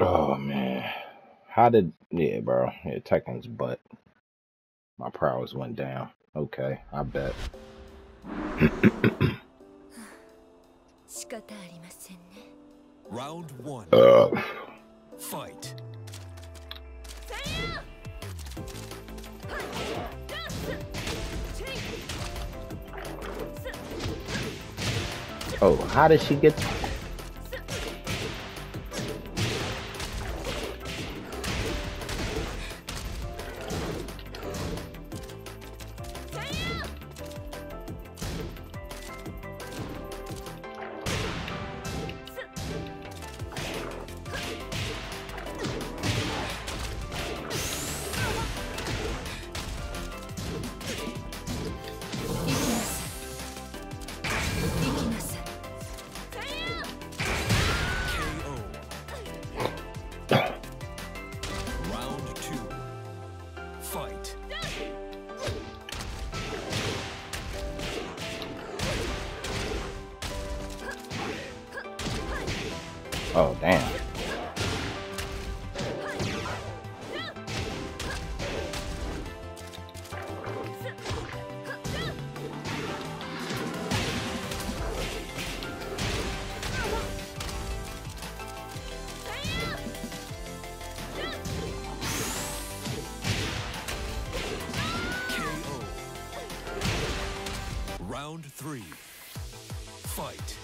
Oh man, how did yeah, bro? Yeah, Tekken's butt. My prowess went down. Okay, I bet. Round one. Uh. Fight. Oh, how did she get? Oh damn. Round three. Fight.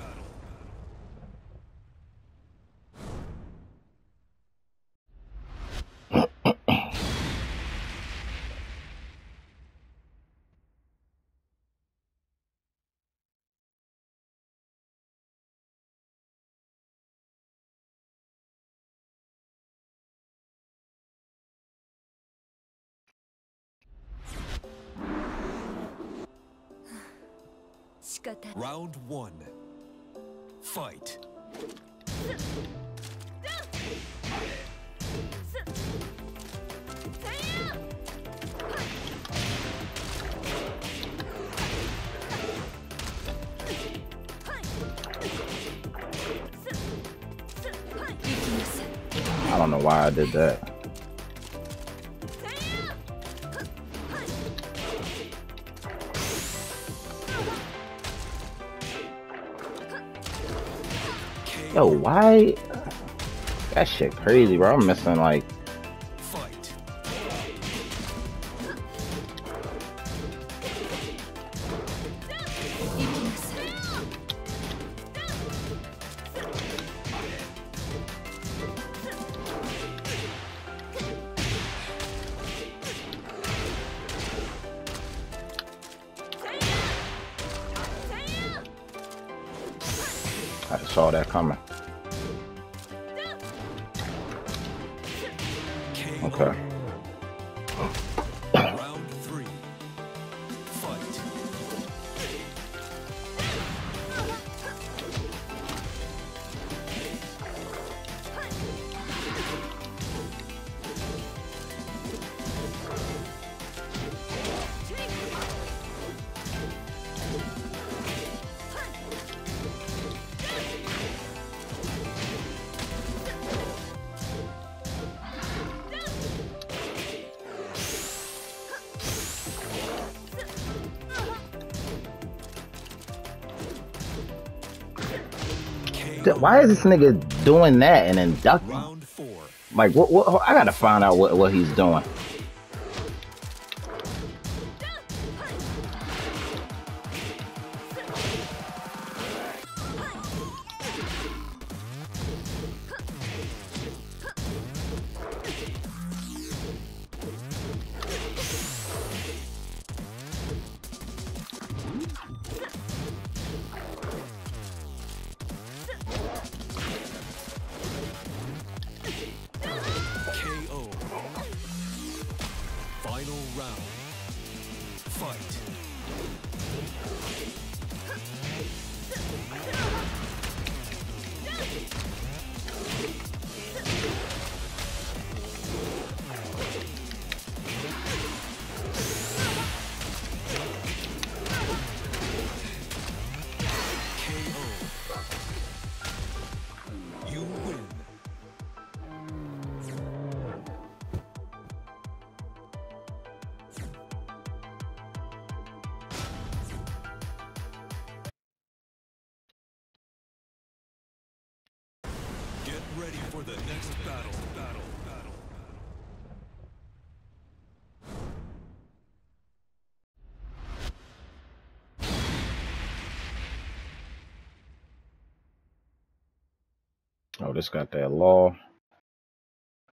Round one. Fight. I don't know why I did that. Yo, why? That shit crazy, bro. I'm missing like I saw that coming. Okay. Why is this nigga doing that and then ducking? Round four. Like, what? What? I gotta find out what what he's doing. Ready for the next battle. Battle. Battle. Oh, this got that law.